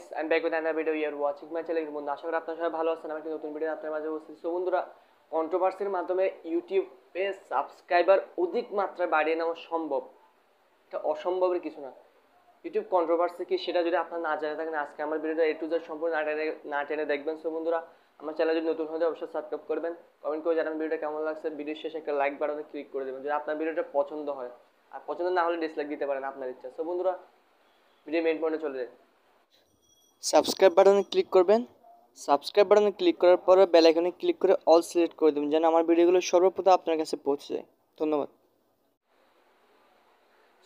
Guys I am back with another video you are watching my channel বন্ধু, আশা করি আপনারা সবাই ভালো আছেন। আমি নতুন ভিডিও আপনাদের মাঝে উপস্থিত। সো বন্ধুরা কন্ট্রোভার্সির মাধ্যমে ইউটিউবে সাবস্ক্রাইবার অধিক মাত্রায় বাড়িয়ে নেওয়া সম্ভব। এটা অসম্ভবের কিছু না। ইউটিউব কন্ট্রোভার্সি কি সেটা যদি আপনার না জানা থাকেন, আজকে আমার ভিডিওটা এ টু জেড সম্পূর্ণ না টেনে না টেনে দেখবেন। সো বন্ধুরা, আমার চ্যানেল যদি নতুন হলে অবশ্যই সাবস্ক্রাইব করবেন। কমেন্ট করে জানাবেন ভিডিওটা কেমন লাগছে। ভিডিও শেষে একটা লাইক বাটনে ক্লিক করে দেবেন, যদি আপনার ভিডিওটা পছন্দ হয়। আর পছন্দ না হলে ডিসলাইক দিতে পারেন আপনার ইচ্ছা। সো বন্ধুরা ভিডিও মেইন পয়েন্টে চলে যায় সাবস্ক্রাইব বাটনে ক্লিক করবেন। সাবস্ক্রাইব বাটনে ক্লিক করার পরে বেল আইকনে ক্লিক করে অল সিলেক্ট করে দেবেন, যেন আমার ভিডিওগুলো সর্বপ্রথম আপনার কাছে পৌঁছে যায়। ধন্যবাদ।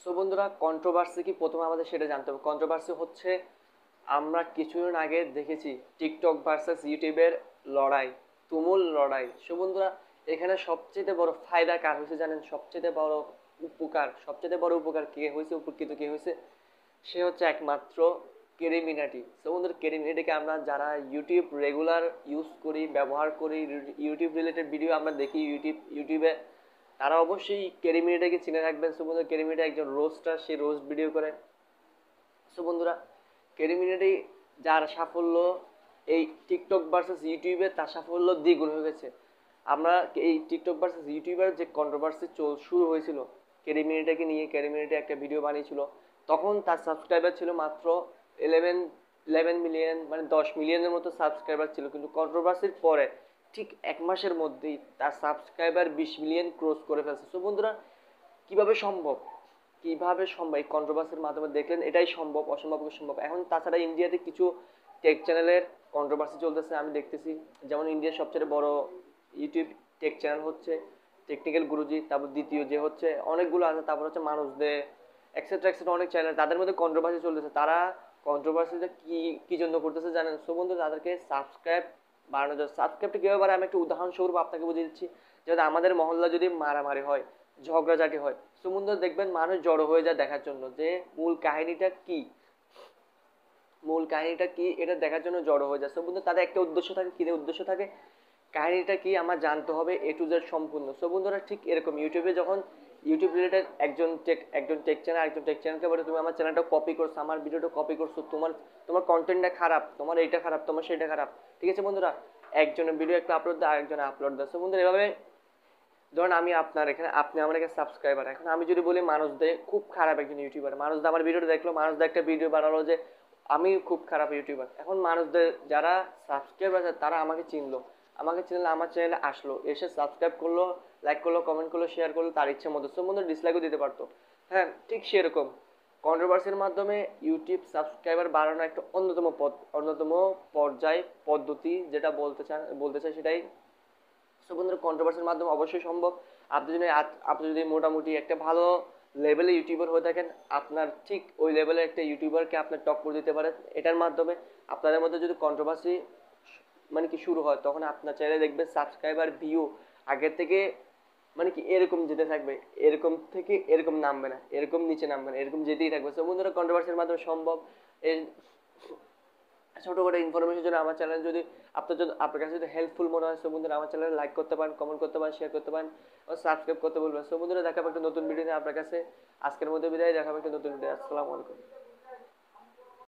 সো বন্ধুরা কন্ট্রোভার্সি কি প্রথমে আমাদের সেটা জানতে হবে। কন্ট্রোভার্সি হচ্ছে, আমরা কিছুদিন আগে দেখেছি টিকটক ভার্সেস ইউটিউবের লড়াই, তুমুল লড়াই। সো বন্ধুরা, এখানে সবচেয়ে বড় ফায়দা কার হয়েছে জানেন? সবচেয়ে বড় উপকার, সবচেয়ে বড় উপকার কে হয়েছে, উপকৃত কে হয়েছে? সে হচ্ছে একমাত্র কেরিমিনাটি সো বন্ধুরা কেরিমিনাটিকে আমরা যারা ইউটিউব রেগুলার ইউজ করি, ব্যবহার করি ইউটিউব রিলেটেড ভিডিও আমরা দেখি ইউটিউব ইউটিউবে তারা অবশ্যই কেরিমিনাটিকে চিনে রাখবেন। সো বন্ধুরা কেরিমিনাটি একজন রোস্টার সে রোস্ট ভিডিও করে। সো বন্ধুরা কেরিমিনাটি যার সাফল্য এই টিকটক ভার্সেস ইউটিউবে তার সাফল্য দ্বিগুণ হয়ে গেছে। আমরা এই টিকটক ভার্সেস ইউটিউবের যে কন্ট্রোভার্সি চল, শুরু হয়েছিল কেরিমিনিটাকে নিয়ে কেরিমিনিটি একটা ভিডিও বানিয়েছিল। তখন তার সাবস্ক্রাইবার ছিল মাত্র ইলেভেন ইলেভেন মিলিয়ন মানে দশ মিলিয়নের মতো সাবস্ক্রাইবার ছিল, কিন্তু কন্ট্রোভার্সির পরে, ঠিক এক মাসের মধ্যেই তার সাবস্ক্রাইবার বিশ মিলিয়ন ক্রস করে ফেলছে। সো বন্ধুরা, কীভাবে সম্ভব? কীভাবে সম্ভব? এই কন্ট্রোভার্সির মাধ্যমে দেখলেন, এটাই সম্ভব, অসম্ভবকে সম্ভব। এখন তাছাড়া ইন্ডিয়াতে কিছু টেক চ্যানেলের কন্ট্রোভার্সি চলতেছে, আমি দেখতেছি। যেমন ইন্ডিয়ার সবচেয়ে বড় ইউটিউব টেক চ্যানেল হচ্ছে টেকনিক্যাল গুরুজি, তারপর দ্বিতীয় যে হচ্ছে, অনেকগুলো আছে, তারপর হচ্ছে মানুষ দে এক্সেট্রা এক্সেট্রা অনেক চ্যানেল তাদের মধ্যে কন্ট্রোভার্সি চলতেছে। তারা কন্ট্রোভার্সিটা কি কি জন্য করতেছে জানেন? সো বন্ধু তাদেরকে সাবস্ক্রাইব বাড়ানো যায় সাবস্ক্রাইবটা কীভাবে বাড়ে আমি একটা উদাহরণস্বরূপ আপনাকে বুঝিয়ে দিচ্ছি। যেমন আমাদের মহল্লা যদি মারামারি হয়, ঝগড়াঝাটি হয় সো বন্ধু দেখবেন মানুষ জড়ো হয়ে যায় দেখার জন্য যে মূল কাহিনীটা কি? মূল কাহিনীটা কি? এটা দেখার জন্য জড়ো হয়ে যায়। সো বন্ধু তাদের একটা উদ্দেশ্য থাকে, কী উদ্দেশ্য থাকে? কাহিনীটা কি? আমার জানতে হবে এ টু জেড সম্পূর্ণ। সো বন্ধুরা, ঠিক এরকম। ইউটিউবে যখন ইউটিউব রিলেটেড একজন টেক একজন টেক চ্যানেল একজন টেক চ্যানেলকে বলে, তুমি আমার চ্যানেলটা কপি করছ, আমার ভিডিওটা কপি করছ, তোমার তোমার কন্টেন্টটা খারাপ, তোমার এইটা খারাপ, তোমার সেইটা খারাপ। ঠিক আছে বন্ধুরা? একজনের ভিডিও একটা আপলোড দেয়, আরেকজনে আপলোড দেয়। সো বন্ধুরা, এভাবে ধরুন আমি আপনার এখানে, আপনি আমার এখানে সাবস্ক্রাইবার এখন আমি যদি বলি মানুষ দে খুব খারাপ একজন ইউটিউবার মানুষ দা আমার ভিডিওটা দেখল মানুষ দা একটা ভিডিও বানালো যে, আমি খুব খারাপ ইউটিউবার এখন মানুষদের যারা সাবস্ক্রাইবার আছে, তারা আমাকে চিনলো। আমাকে চ্যানেলে আমার চ্যানেলে আসলো, এসে সাবস্ক্রাইব করল লাইক করল কমেন্ট করল শেয়ার করল, তার ইচ্ছে মতো। সব মধ্যে ডিসলাইকও দিতে পারতো। হ্যাঁ ঠিক সেরকম। কন্ট্রোভার্সির মাধ্যমে ইউটিউব সাবস্ক্রাইবার বাড়ানো একটা অন্যতম পদ অন্যতম পর্যায়, পদ্ধতি, যেটা বলতে চান, বলতে চাই সেটাই। সো বন্ধুরা কন্ট্রোভার্সির মাধ্যমে অবশ্যই সম্ভব। আপনি যদি আপনি যদি মোটামুটি একটা ভালো লেভেলে ইউটিউবার হয়ে থাকেন, আপনার ঠিক ওই লেভেলের একটা ইউটিউবারকে আপনার টক করে দিতে পারেন। এটার মাধ্যমে আপনাদের মধ্যে যদি কন্ট্রোভার্সি মানে কি শুরু হয়, তখন আপনার চ্যানেলে দেখবেন সাবস্ক্রাইবার ভিউ আগের থেকে মানে কি এরকম যেতে থাকবে, এরকম থেকে এরকম নামবে না, এরকম নিচে নামবে না, এরকম যেতেই থাকবে। সো বন্ধুরা কন্ট্রোভার্সির মাধ্যমে সম্ভব। এই ছোটোখাটো ইনফরমেশন জন্য আমার চ্যানেল যদি আপনার জন্য, আপনার কাছে যদি হেল্পফুল মনে হয় সো বন্ধুরা, আমার চ্যানেলে লাইক করতে পারেন কমেন্ট করতে পারেন শেয়ার করতে পারেন ও সাবস্ক্রাইব করতে বলবেন। সো বন্ধুরা দেখাবো একটা নতুন ভিডিও নিয়ে আপনার কাছে। আজকের মধ্যে বিদায় দেখাবো একটা নতুন ভিডিও আসসালামু আলাইকুম।